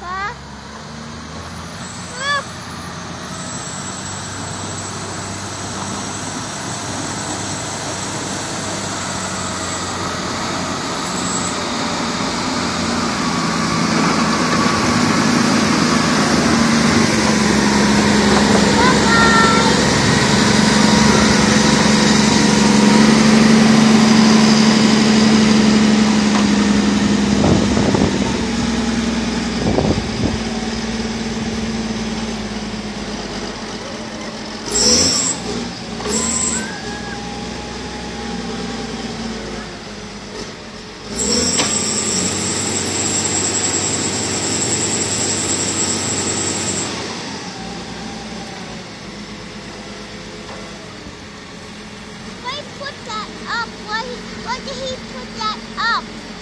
啊 put that up? Why, why did he put that up?